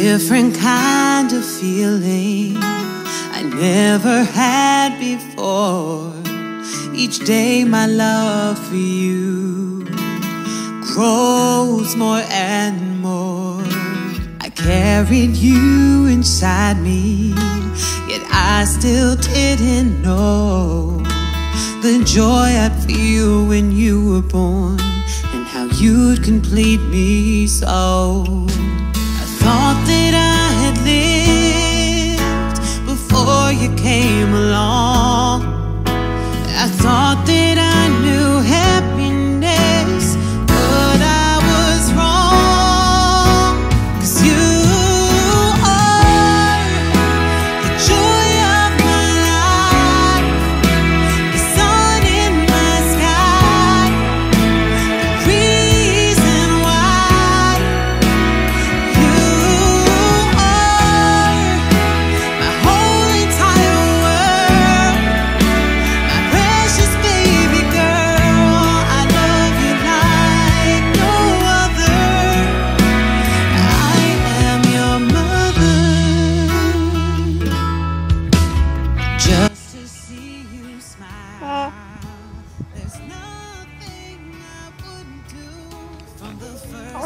different kind of feeling I never had before. Each day, my love for you grows more and more. I carried you inside me, yet I still didn't know the joy I'd feel when you were born and how you'd complete me so. Thought that I had lived before you came along. I thought that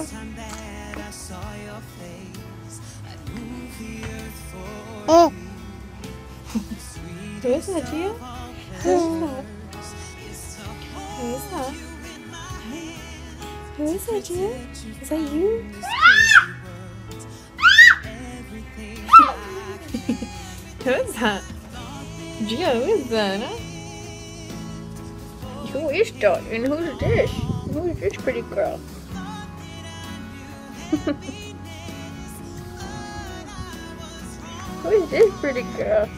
Oh. Oh. that? Who is that? Who is that, Gia? Is that you? Who is that? Gia, who is that? Huh? Who is that? And who's this? Who is this pretty girl? who is this pretty girl?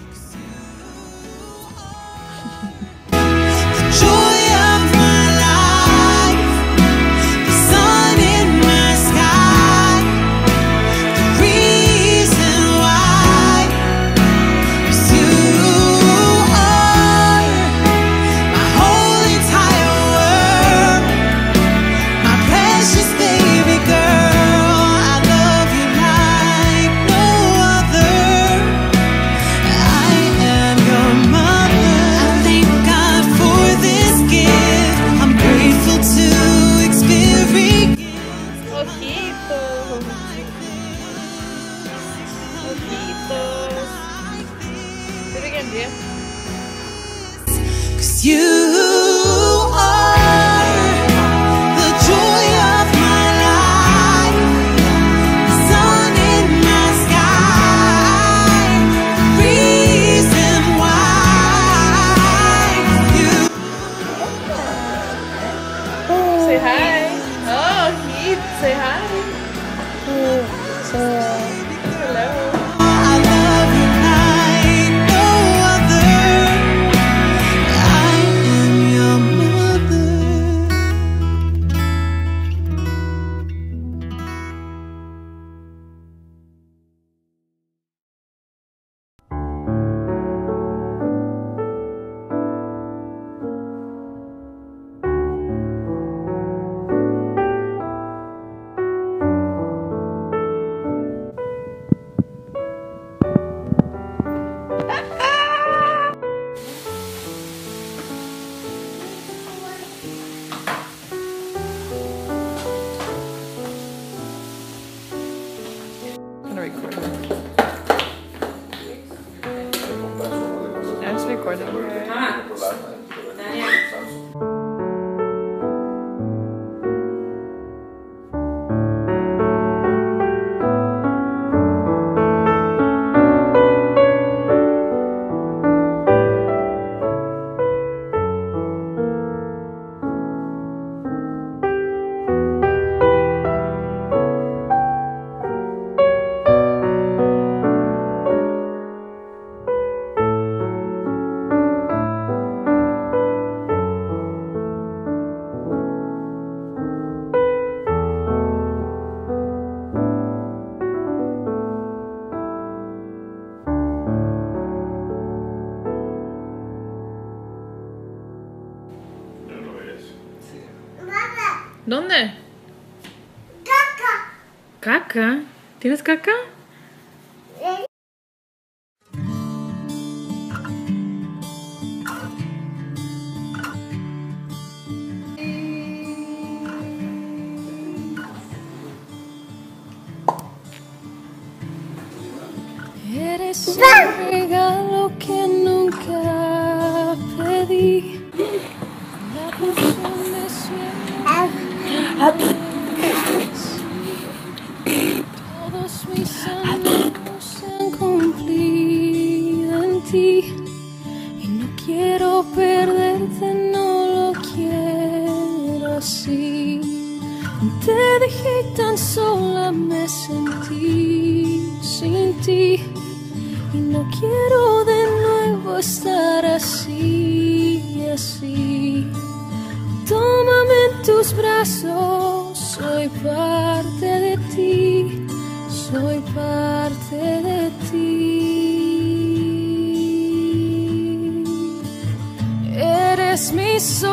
¿Dónde? Caca. ¿Caca? ¿Tienes caca? Eres un regalo que nunca Todos mis se han cumplido en ti. Soy parte de ti, soy parte de ti. Eres mi sol,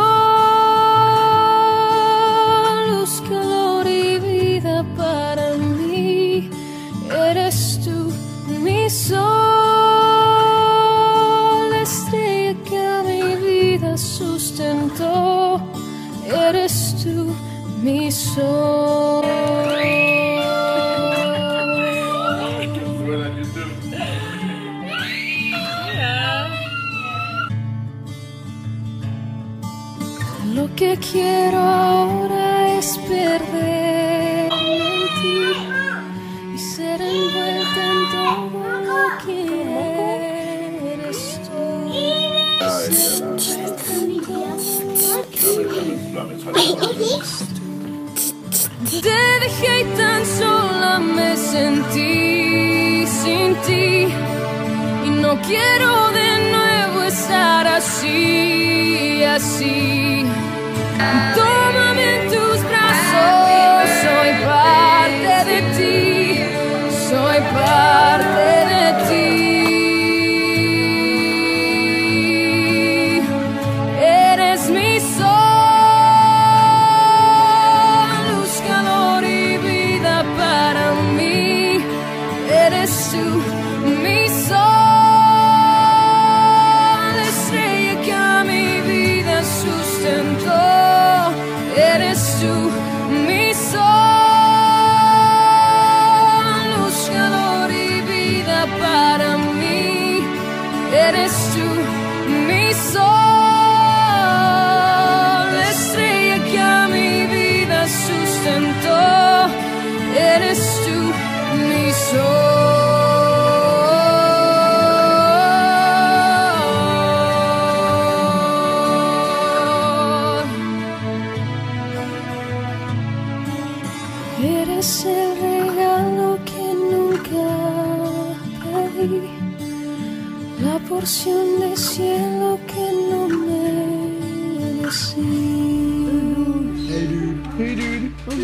luz, calor y vida para mí. Eres tú mi sol, la estrella que mi vida sustentó. Eres mi sol. Lo que quiero ahora es perder en ti y ser envuelta en todo lo que eres tú. Ser me sentí sin ti y no quiero de nuevo estar así, así.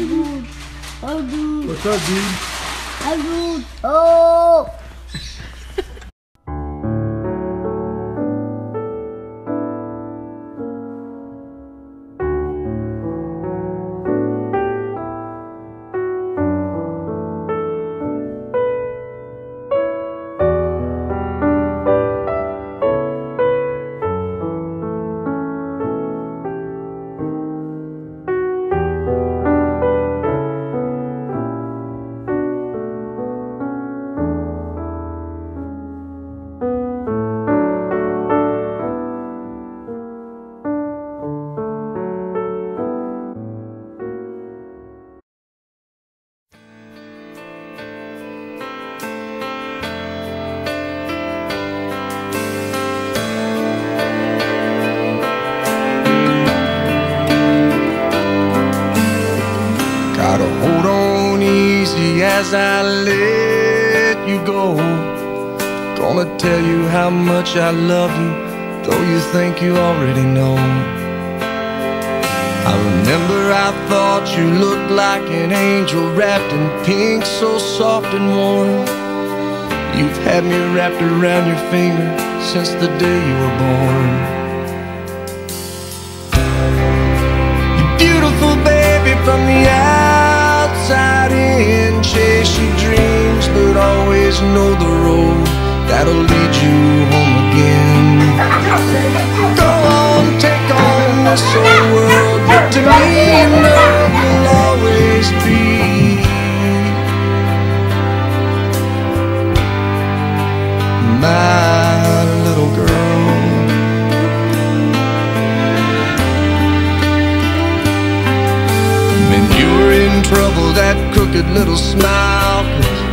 Good. Good. What's up, dude? Good. Oh. As I let you go. Gonna tell you how much I love you, though you think you already know. I remember I thought you looked like an angel wrapped in pink, so soft and warm. You've had me wrapped around your finger since the day you were born. You're beautiful, baby, from the. Your dreams, but always know the road that'll lead you home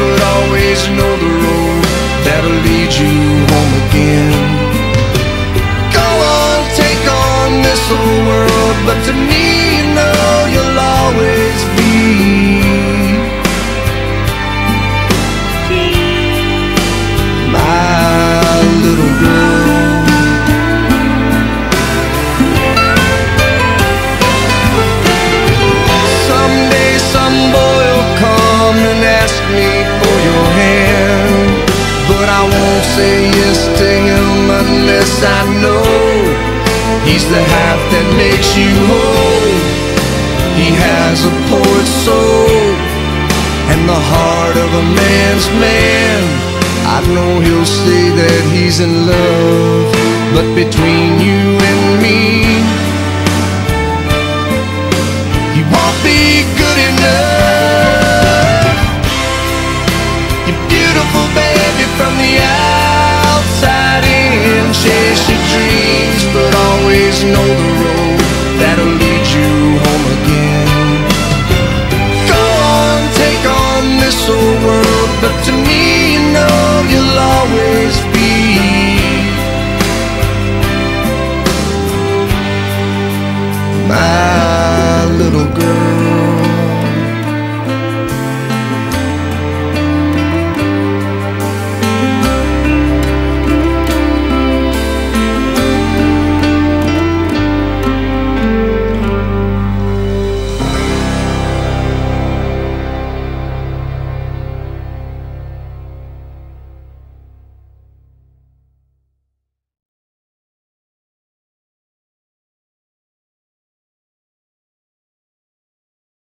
but always know the road that'll lead you home again. Go on, take on this whole world, but to me, heart of a man's man I know he'll say that he's in love But between you and me he won't be good enough. You're beautiful, baby, from the outside in. Chase your dreams, but always know the